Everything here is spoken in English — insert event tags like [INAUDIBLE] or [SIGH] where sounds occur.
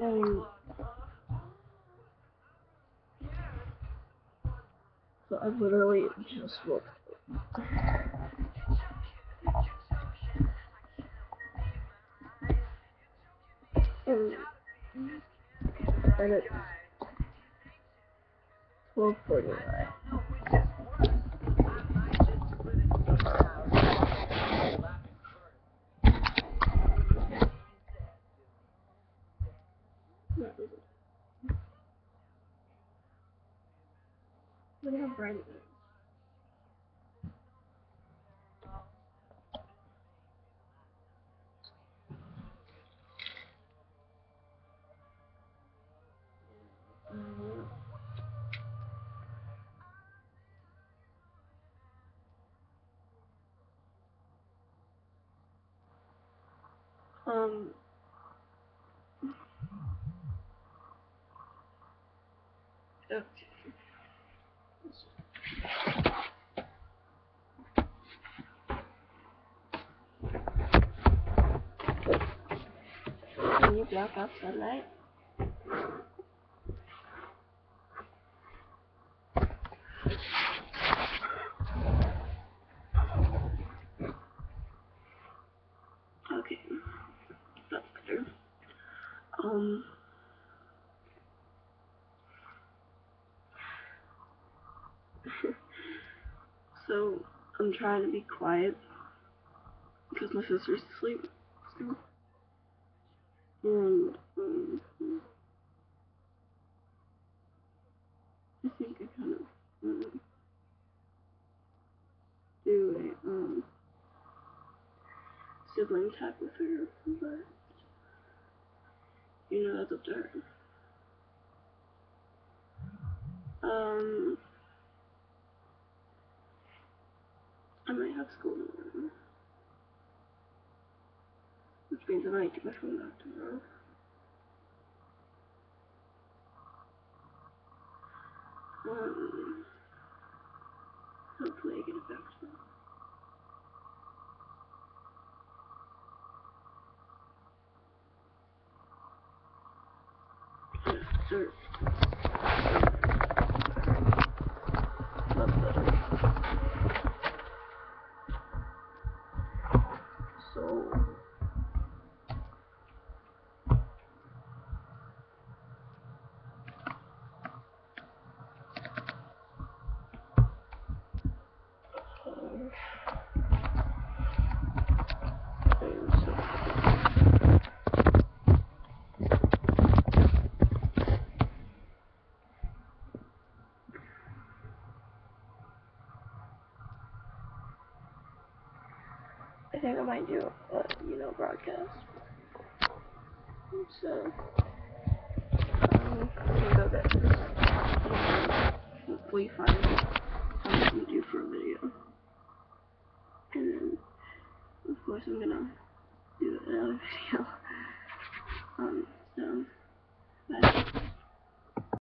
Um, so I literally just looked. And, and it's 1249. Look how bright it is. Um. Okay. Can you block out sunlight? Okay, that's better. Um. So I'm trying to be quiet because my sister's asleep still. And um, I think I kind of um, do a um sibling tag with her, but you know that's up to her. Um, might have school tomorrow, which means I might get my phone back tomorrow. Hopefully I get it back tomorrow. Dirt. So. I think I might do a, you know, broadcast. So, um, I'm go get this. Hopefully find much we do for a video. And then, of course, I'm gonna do another [LAUGHS] video. Um, so, bye.